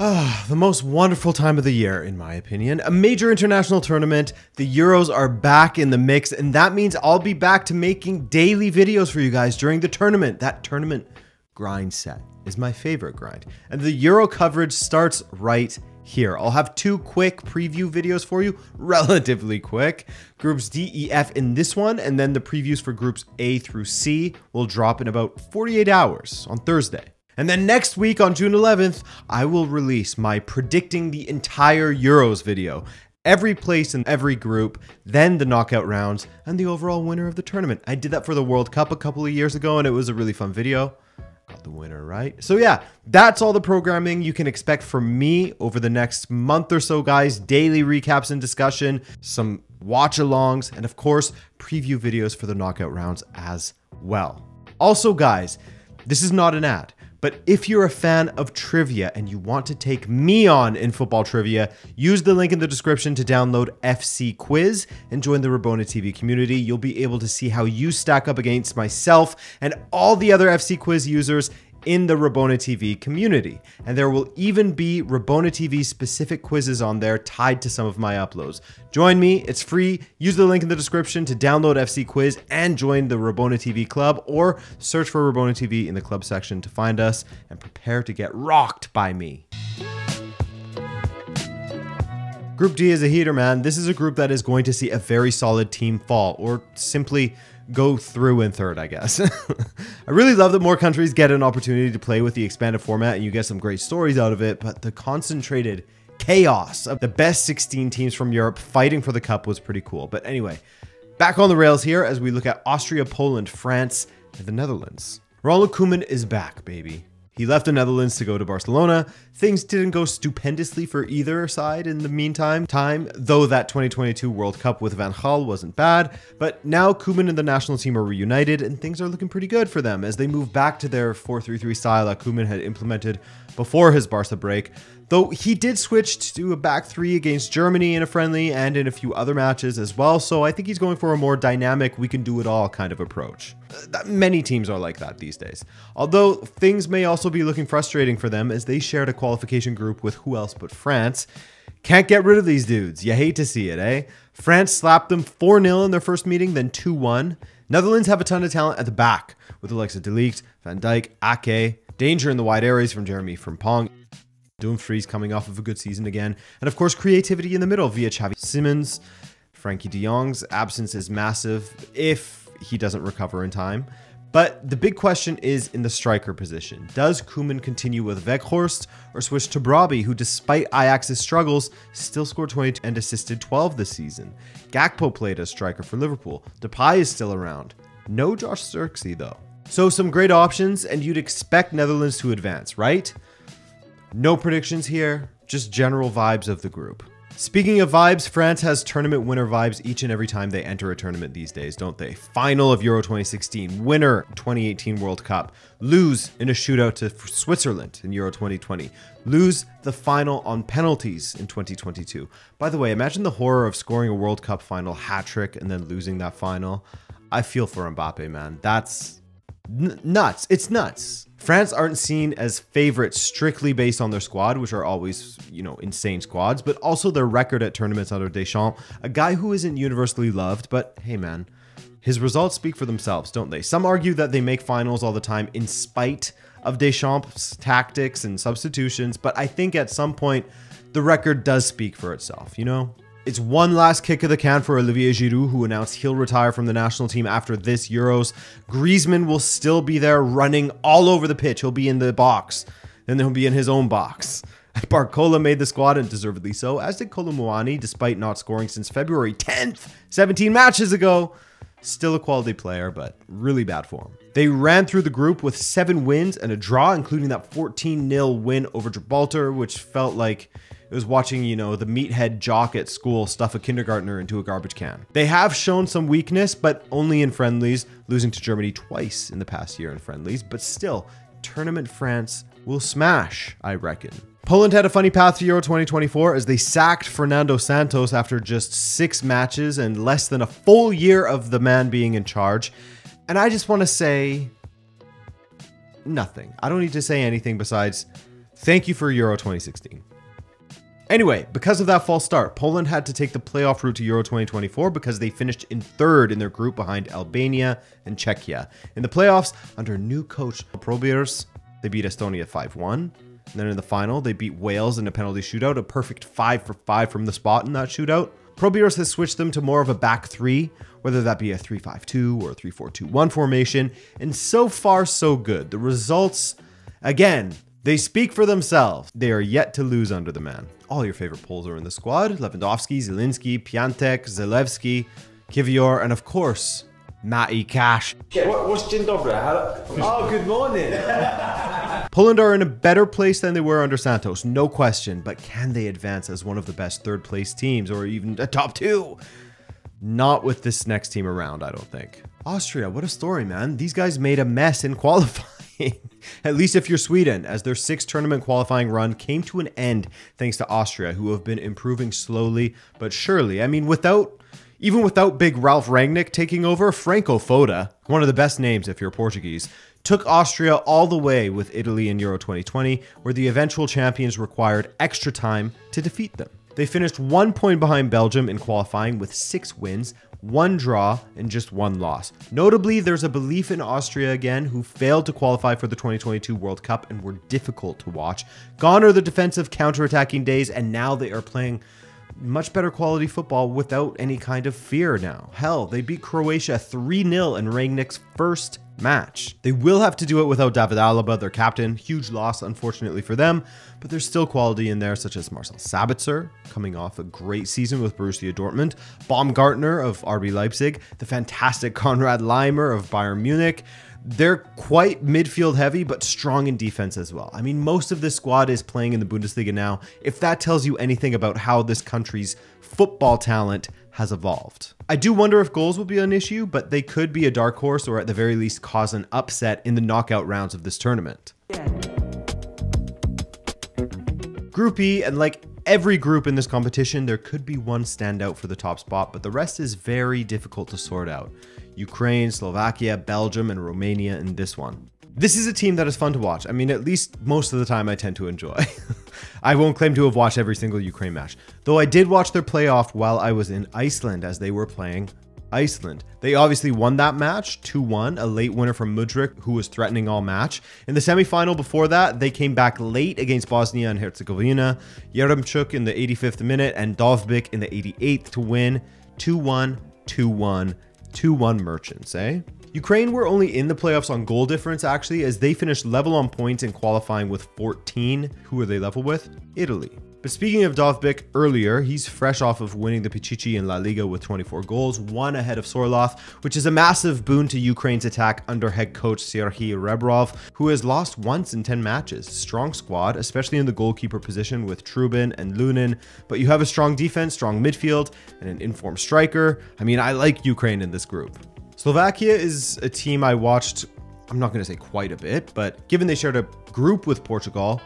Ah, the most wonderful time of the year, in my opinion. A major international tournament. The Euros are back in the mix, and that means I'll be back to making daily videos for you guys during the tournament. That tournament grind set is my favorite grind. And the Euro coverage starts right here. I'll have two quick preview videos for you, relatively quick. Groups D, E, F in this one, and then the previews for groups A through C will drop in about 48 hours on Thursday. And then next week on June 11th, I will release my predicting the entire Euros video. Every place in every group, then the knockout rounds, and the overall winner of the tournament. I did that for the World Cup a couple of years ago, and it was a really fun video. Got the winner right. So, yeah, that's all the programming you can expect from me over the next month or so, guys. Daily recaps and discussion, some watch alongs, and of course, preview videos for the knockout rounds as well. Also, guys, this is not an ad. But if you're a fan of trivia and you want to take me on in football trivia, use the link in the description to download FC Quiz and join the Rabona TV community. You'll be able to see how you stack up against myself and all the other FC Quiz users in the Rabona TV community. And there will even be Rabona TV specific quizzes on there tied to some of my uploads. Join me, it's free. Use the link in the description to download FC Quiz and join the Rabona TV club or search for Rabona TV in the club section to find us and prepare to get rocked by me. Group D is a heater, man. This is a group that is going to see a very solid team fall, or simply go through in third, I guess. I really love that more countries get an opportunity to play with the expanded format and you get some great stories out of it, but the concentrated chaos of the best 16 teams from Europe fighting for the cup was pretty cool. But anyway, back on the rails here as we look at Austria, Poland, France, and the Netherlands. Ronald Koeman is back, baby. He left the Netherlands to go to Barcelona. Things didn't go stupendously for either side in the meantime, time, though that 2022 World Cup with Van Gaal wasn't bad. But now Koeman and the national team are reunited, and things are looking pretty good for them as they move back to their 4-3-3 style that Koeman had implemented before his Barca break. Though he did switch to a back three against Germany in a friendly and in a few other matches as well, so I think he's going for a more dynamic, we can do it all kind of approach. Uh, many teams are like that these days. Although things may also be looking frustrating for them as they shared a qualification group with who else but France. Can't get rid of these dudes. You hate to see it, eh? France slapped them 4 0 in their first meeting, then 2 1. Netherlands have a ton of talent at the back with Alexa De Ligt, Van Dijk, Ake, danger in the wide areas from Jeremy Frimpong. Dumfries coming off of a good season again. And of course, creativity in the middle via Xavi Simons. Frenkie de Jong's absence is massive if he doesn't recover in time. But the big question is in the striker position. Does Koeman continue with Weghorst or switch to Brobbey, who despite Ajax's struggles, still scored 22 and assisted 12 this season? Gakpo played as striker for Liverpool. Depay is still around. No Josh Zirkzee though. So some great options and you'd expect Netherlands to advance, right? No predictions here, just general vibes of the group. Speaking of vibes, France has tournament winner vibes each and every time they enter a tournament these days, don't they? Final of Euro 2016, winner 2018 World Cup, lose in a shootout to Switzerland in Euro 2020, lose the final on penalties in 2022. By the way, imagine the horror of scoring a World Cup final hat trick and then losing that final. I feel for Mbappe, man. That's nuts. It's nuts. France aren't seen as favorites strictly based on their squad, which are always, you know, insane squads, but also their record at tournaments under Deschamps, a guy who isn't universally loved, but hey man, his results speak for themselves, don't they? Some argue that they make finals all the time in spite of Deschamps' tactics and substitutions, but I think at some point the record does speak for itself, you know? It's one last kick of the can for Olivier Giroud, who announced he'll retire from the national team after this Euros. Griezmann will still be there running all over the pitch. He'll be in the box. Then he'll be in his own box. Barcola made the squad and deservedly so, as did Kolo Muani, despite not scoring since February 10th, 17 matches ago. Still a quality player, but really bad form. They ran through the group with seven wins and a draw, including that 14 0 win over Gibraltar, which felt like it was watching, you know, the meathead jock at school stuff a kindergartner into a garbage can. They have shown some weakness, but only in friendlies, losing to Germany twice in the past year in friendlies. But still, tournament France will smash, I reckon. Poland had a funny path to Euro 2024 as they sacked Fernando Santos after just six matches and less than a full year of the man being in charge. And I just want to say nothing. I don't need to say anything besides Thank you for Euro 2016. Anyway, because of that false start, Poland had to take the playoff route to Euro 2024 because they finished in third in their group behind Albania and Czechia. In the playoffs, under new coach Probierz, they beat Estonia 5 1. And then in the final, they beat Wales in a penalty shootout, a perfect 5 for 5 from the spot in that shootout. Probierz has switched them to more of a back three, whether that be a 3 5 2 or a 3 4 2 1 formation. And so far, so good. The results, again, they speak for themselves. They are yet to lose under the man. All your favorite Poles are in the squad Lewandowski, Zielinski, Piatek, Zalewski, Kivior, and of course, Matty Cash. What, what's dzień dobry? How, oh, good morning. Poland are in a better place than they were under Santos, no question, but can they advance as one of the best third place teams or even a top two? Not with this next team around, I don't think. Austria, what a story, man. These guys made a mess in qualifying. At least if you're Sweden, as their sixth tournament qualifying run came to an end thanks to Austria, who have been improving slowly but surely. I mean, without even without big Ralf Rangnick taking over, Franco Foda, one of the best names if you're Portuguese, took Austria all the way with Italy in Euro 2020, where the eventual champions required extra time to defeat them. They finished one point behind Belgium in qualifying with six wins, one draw, and just one loss. Notably, there's a belief in Austria again, who failed to qualify for the 2022 World Cup and were difficult to watch. Gone are the defensive counter-attacking days, and now they are playing much better quality football without any kind of fear now. Hell, they beat Croatia 3 0 in Rangnick's first match. They will have to do it without David Alaba, their captain. Huge loss, unfortunately, for them, but there's still quality in there, such as Marcel Sabitzer, coming off a great season with Borussia Dortmund, Baumgartner of RB Leipzig, the fantastic Konrad Laimer of Bayern Munich. They're quite midfield heavy, but strong in defense as well. I mean, most of this squad is playing in the Bundesliga now. If that tells you anything about how this country's football talent has evolved. I do wonder if goals will be an issue, but they could be a dark horse or at the very least cause an upset in the knockout rounds of this tournament. Group E, and like every group in this competition, there could be one standout for the top spot, but the rest is very difficult to sort out. Ukraine, Slovakia, Belgium, and Romania in this one. This is a team that is fun to watch. I mean, at least most of the time I tend to enjoy. I won't claim to have watched every single Ukraine match, though I did watch their playoff while I was in Iceland as they were playing Iceland. They obviously won that match 2 1, a late winner from Mudryk, who was threatening all match. In the semifinal before that, they came back late against Bosnia and Herzegovina, Yaremchuk in the 85th minute, and Dovbyk in the 88th to win 2 1, 2 1, 2 1 Merchants, eh? Ukraine were only in the playoffs on goal difference actually, as they finished level on points in qualifying with 14. Who are they level with? Italy. But speaking of Dovbyk earlier, he's fresh off of winning the Pichichi in La Liga with 24 goals, one ahead of Sorloth, which is a massive boon to Ukraine's attack under head coach Serhiy Rebrov, who has lost once in 10 matches. Strong squad, especially in the goalkeeper position with Trubin and Lunin, but you have a strong defense, strong midfield, and an informed striker. I mean, I like Ukraine in this group. Slovakia is a team I watched, I'm not going to say quite a bit, but given they shared a group with Portugal,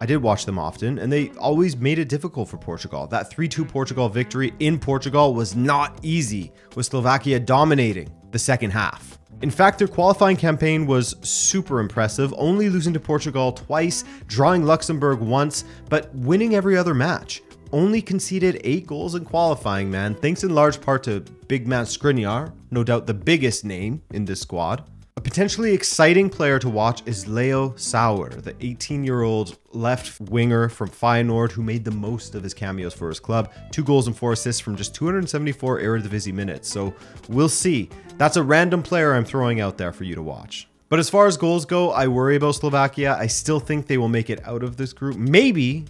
I did watch them often, and they always made it difficult for Portugal. That 3 2 Portugal victory in Portugal was not easy, with Slovakia dominating the second half. In fact, their qualifying campaign was super impressive, only losing to Portugal twice, drawing Luxembourg once, but winning every other match only conceded eight goals in qualifying, man, thanks in large part to big man Skriniar, no doubt the biggest name in this squad. A potentially exciting player to watch is Leo Sauer, the 18 year old left winger from Feyenoord who made the most of his cameos for his club. Two goals and four assists from just 274 Eredivisie minutes. So we'll see. That's a random player I'm throwing out there for you to watch. But as far as goals go, I worry about Slovakia. I still think they will make it out of this group. Maybe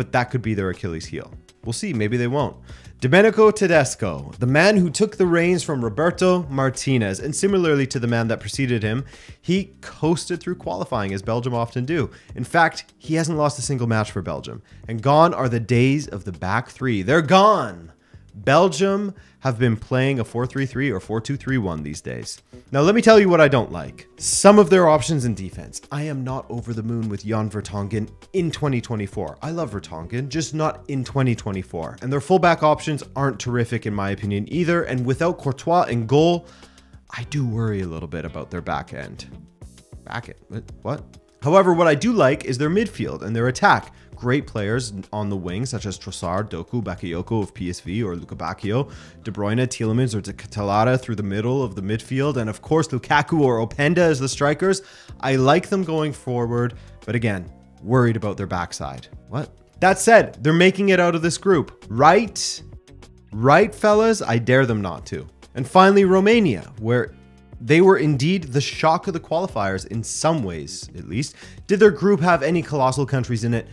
but that could be their Achilles heel. We'll see, maybe they won't. Domenico Tedesco, the man who took the reins from Roberto Martinez, and similarly to the man that preceded him, he coasted through qualifying as Belgium often do. In fact, he hasn't lost a single match for Belgium. And gone are the days of the back three. They're gone. Belgium have been playing a 4-3-3 or 4-2-3-1 these days. Now let me tell you what I don't like. Some of their options in defense. I am not over the moon with Jan Vertonghen in 2024. I love Vertonghen, just not in 2024. And their fullback options aren't terrific in my opinion either, and without Courtois in goal, I do worry a little bit about their back end. Back end? What? However, what I do like is their midfield and their attack. Great players on the wing, such as Trossard, Doku, Bakayoko of PSV, or Luca Bacchio, De Bruyne, Tielemans, or De Ketelaere through the middle of the midfield, and of course Lukaku or Openda as the strikers. I like them going forward, but again, worried about their backside. What? That said, they're making it out of this group, right? Right, fellas? I dare them not to. And finally, Romania, where they were indeed the shock of the qualifiers in some ways, at least. Did their group have any colossal countries in it?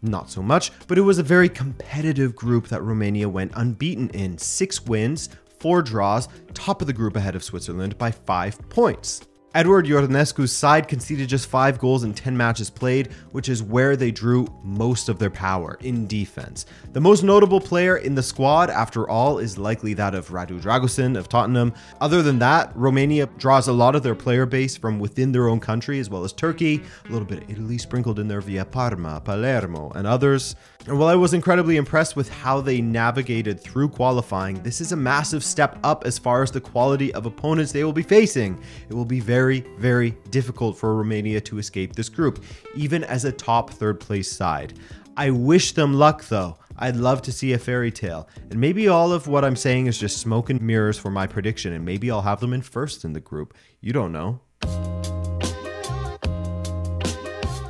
Not so much, but it was a very competitive group that Romania went unbeaten in. Six wins, four draws, top of the group ahead of Switzerland by five points. Eduard Iordanescu's side conceded just 5 goals in 10 matches played, which is where they drew most of their power in defense. The most notable player in the squad, after all, is likely that of Radu Dragusin of Tottenham. Other than that, Romania draws a lot of their player base from within their own country, as well as Turkey, a little bit of Italy sprinkled in there via Parma, Palermo, and others. And while I was incredibly impressed with how they navigated through qualifying, this is a massive step up as far as the quality of opponents they will be facing. It will be very, very very difficult for Romania to escape this group, even as a top third place side. I wish them luck though. I'd love to see a fairy tale. And maybe all of what I'm saying is just smoke and mirrors for my prediction, and maybe I'll have them in first in the group. You don't know.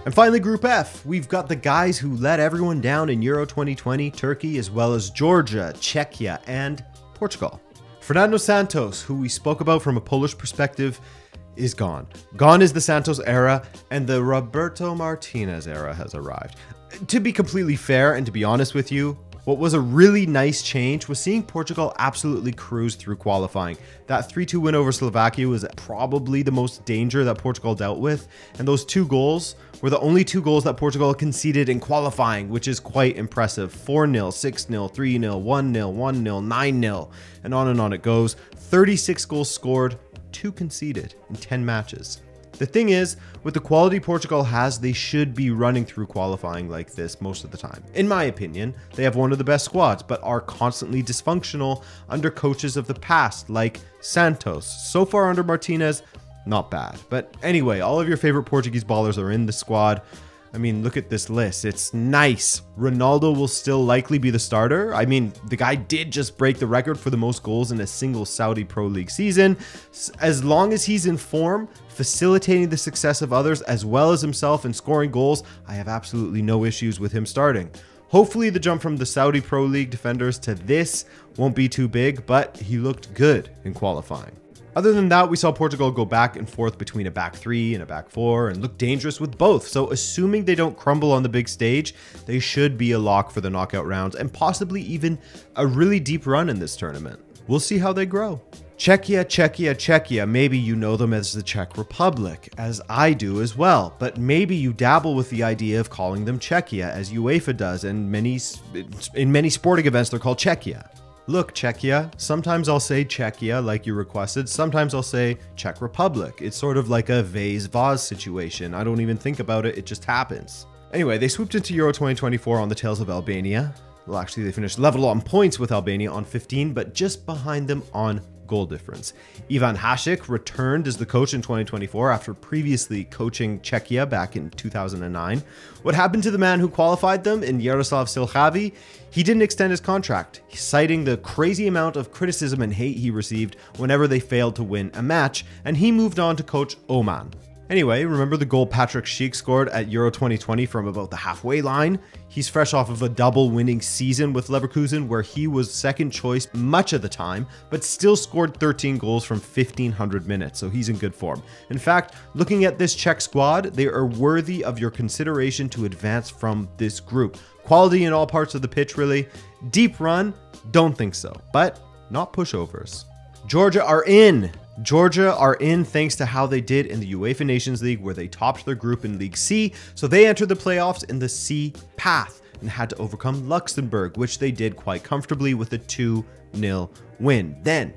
And finally, Group F, we've got the guys who let everyone down in Euro 2020, Turkey, as well as Georgia, Czechia, and Portugal. Fernando Santos, who we spoke about from a Polish perspective, is gone. Gone is the Santos era, and the Roberto Martinez era has arrived. To be completely fair and to be honest with you, what was a really nice change was seeing Portugal absolutely cruise through qualifying. That 3 2 win over Slovakia was probably the most danger that Portugal dealt with, and those two goals were the only two goals that Portugal conceded in qualifying, which is quite impressive 4 0, 6 0, 3 0, 1 0, 1 0, 9 0, and on and on it goes. 36 goals scored, two conceded in 10 matches. The thing is, with the quality Portugal has, they should be running through qualifying like this most of the time. In my opinion, they have one of the best squads, but are constantly dysfunctional under coaches of the past, like Santos. So far under Martinez, not bad. But anyway, all of your favorite Portuguese ballers are in the squad. I mean, look at this list. It's nice. Ronaldo will still likely be the starter. I mean, the guy did just break the record for the most goals in a single Saudi Pro League season. As long as he's in form, facilitating the success of others as well as himself and scoring goals, I have absolutely no issues with him starting. Hopefully, the jump from the Saudi Pro League defenders to this won't be too big, but he looked good in qualifying. Other than that, we saw Portugal go back and forth between a back three and a back four and look dangerous with both. So, assuming they don't crumble on the big stage, they should be a lock for the knockout rounds and possibly even a really deep run in this tournament. We'll see how they grow. Czechia, Czechia, Czechia. Maybe you know them as the Czech Republic, as I do as well. But maybe you dabble with the idea of calling them Czechia, as UEFA does, and many in many sporting events they're called Czechia. Look, Czechia, sometimes I'll say Czechia like you requested, sometimes I'll say Czech Republic. It's sort of like a vase vase situation. I don't even think about it, it just happens. Anyway, they swooped into Euro 2024 on the tails of Albania. Well, actually, they finished level on points with Albania on 15, but just behind them on goal difference. Ivan Hasek returned as the coach in 2024 after previously coaching Czechia back in 2009. What happened to the man who qualified them in Jaroslav Silhavy? He didn't extend his contract, citing the crazy amount of criticism and hate he received whenever they failed to win a match, and he moved on to coach Oman. Anyway, remember the goal Patrik Schick scored at Euro 2020 from about the halfway line? He's fresh off of a double winning season with Leverkusen where he was second choice much of the time, but still scored 13 goals from 1500 minutes, so he's in good form. In fact, looking at this Czech squad, they are worthy of your consideration to advance from this group. Quality in all parts of the pitch, really. Deep run? Don't think so, but not pushovers. Georgia are in. Georgia are in thanks to how they did in the UEFA Nations League, where they topped their group in League C. So they entered the playoffs in the C path and had to overcome Luxembourg, which they did quite comfortably with a 2 0 win. Then,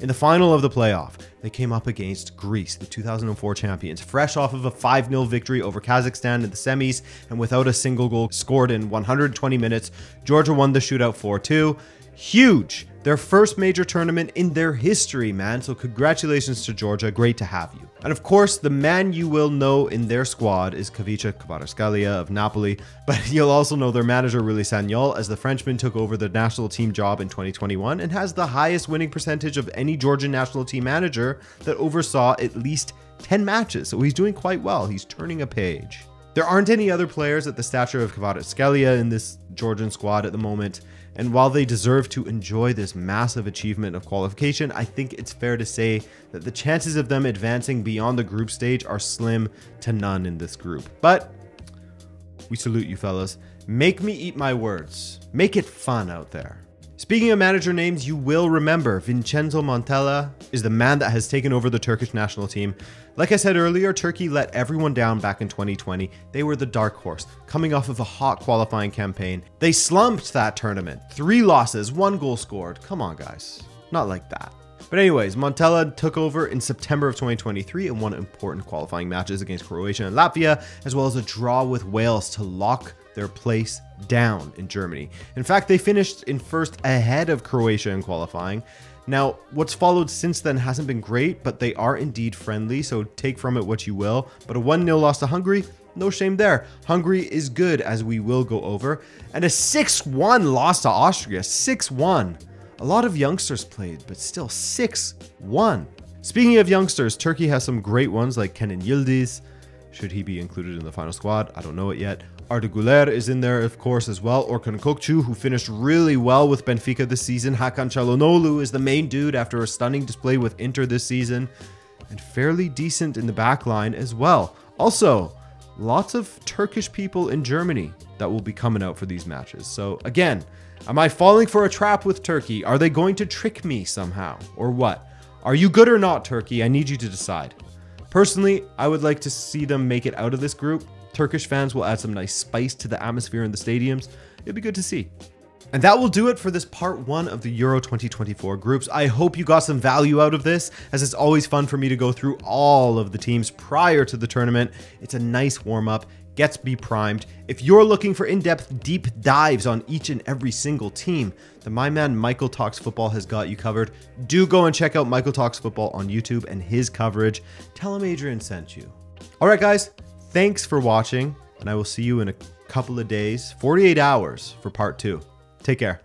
in the final of the playoff, they came up against Greece, the 2004 champions, fresh off of a 5 0 victory over Kazakhstan in the semis and without a single goal scored in 120 minutes. Georgia won the shootout 4 2. Huge Their first major tournament in their history, man. So congratulations to Georgia. Great to have you. And of course, the man you will know in their squad is Khvicha Kvaratskhelia of Napoli, but you'll also know their manager Willy Sagnol as the Frenchman took over the national team job in 2021 and has the highest winning percentage of any Georgian national team manager that oversaw at least 10 matches. So he's doing quite well. He's turning a page. There aren't any other players at the stature of Kvaratskhelia in this Georgian squad at the moment, and while they deserve to enjoy this massive achievement of qualification, I think it's fair to say that the chances of them advancing beyond the group stage are slim to none in this group. But we salute you fellas. Make me eat my words. Make it fun out there. Speaking of manager names, you will remember Vincenzo Montella is the man that has taken over the Turkish national team. Like I said earlier, Turkey let everyone down back in 2020. They were the dark horse, coming off of a hot qualifying campaign. They slumped that tournament. Three losses, one goal scored. Come on, guys. Not like that. But anyways, Montella took over in September of 2023 and won important qualifying matches against Croatia and Latvia, as well as a draw with Wales to lock their place down in Germany. In fact, they finished in first ahead of Croatia in qualifying. Now, what's followed since then hasn't been great, but they are indeed friendly, so take from it what you will. But a 1 0 loss to Hungary, no shame there. Hungary is good, as we will go over. And a 6 1 loss to Austria. 6 1. A lot of youngsters played, but still 6 1. Speaking of youngsters, Turkey has some great ones like Kenan Yildiz. Should he be included in the final squad? I don't know it yet. Arda is in there, of course, as well. Orkun Kökçü, who finished really well with Benfica this season. Hakan Çalhanoğlu is the main dude after a stunning display with Inter this season. And fairly decent in the back line as well. Also, lots of Turkish people in Germany that will be coming out for these matches. So, again, am I falling for a trap with Turkey? Are they going to trick me somehow? Or what? Are you good or not, Turkey? I need you to decide. Personally, I would like to see them make it out of this group. Turkish fans will add some nice spice to the atmosphere in the stadiums. It'd be good to see. And that will do it for this part one of the Euro 2024 groups. I hope you got some value out of this, as it's always fun for me to go through all of the teams prior to the tournament. It's a nice warm up, gets me primed. If you're looking for in depth, deep dives on each and every single team, then my man Michael Talks Football has got you covered. Do go and check out Michael Talks Football on YouTube and his coverage. Tell him Adrian sent you. All right, guys, Thanks for watching, and I will see you in a couple of days, 48 hours for part two. Take care.